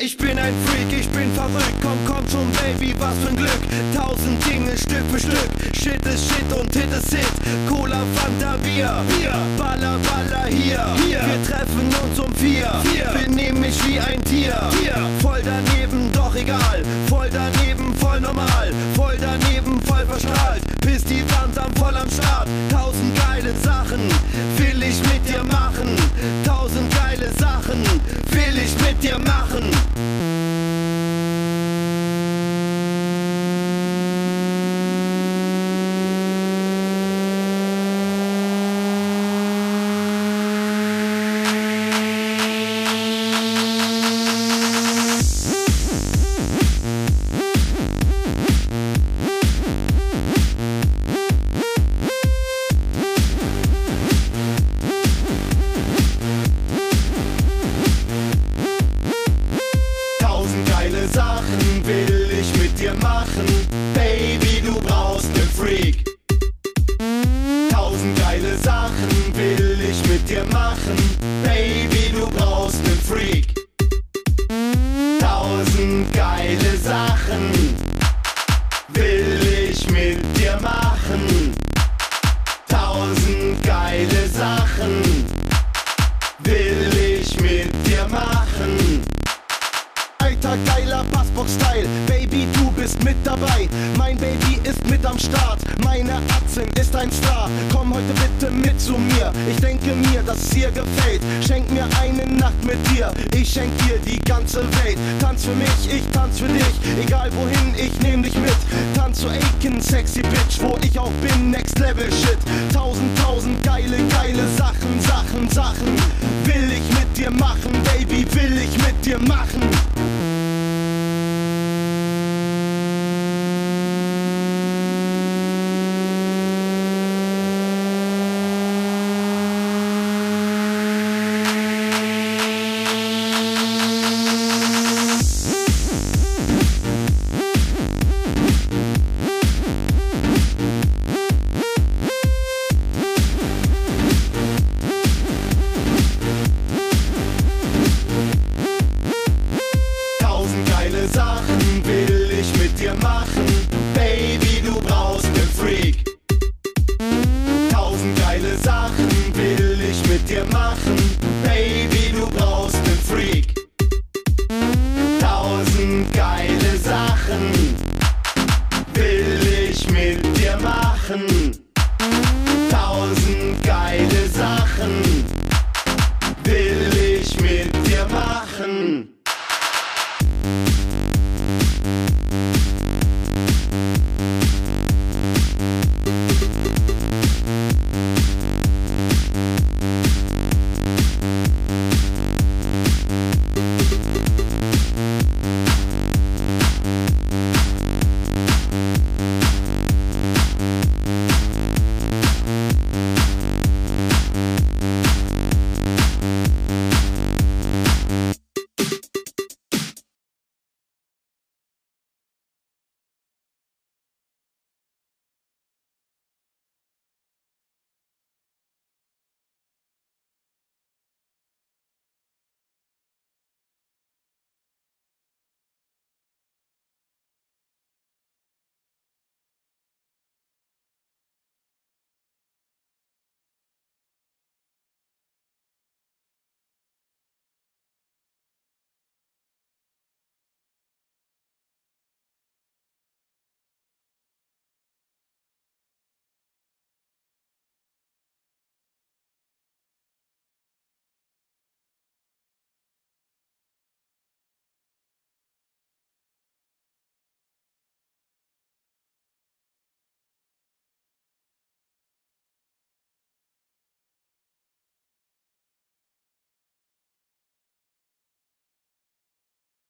Ich bin ein Freak, ich bin verrückt, komm, komm schon, Baby, was für ein Glück. Tausend Dinge Stück für Stück, Shit ist Shit und Hit ist Hit. Cola, Fanta, Bier, Bier, Baller, Baller, hier, hier. Wir treffen uns um vier, vier. Benehm mich wie ein Tier, Tier. Voll daneben, doch egal, voll daneben, voll normal, voll daneben, voll verstrahlt. Bis die Wand am voll am Start, tausend geile Sachen will ich mit dir machen. Tausend geile Sachen will ich mit dir machen. Machen. Baby, du brauchst ne Freak. Tausend geile Sachen will ich mit dir machen. Tausend geile Sachen will ich mit dir machen. Alter, geiler Bassbox-Style. Baby, du bist mit dabei. Mein Baby ist mit am Start. Meine Atzen ist ein Star. Komm heute bitte mit zu mir. Ich denke mir, dass es dir gefällt. Schenk mir eine Nacht mit dir. Ich schenk dir die ganze Welt. Tanz für mich, ich tanz für dich. Egal wohin, ich nehm dich mit. Tanz zu Aiken, sexy Bitch. Wo ich auch bin, next level shit. Tausend, tausend geile, geile Sachen, Sachen, Sachen. Will ich mit dir machen, Baby, will ich mit dir machen. Hmm.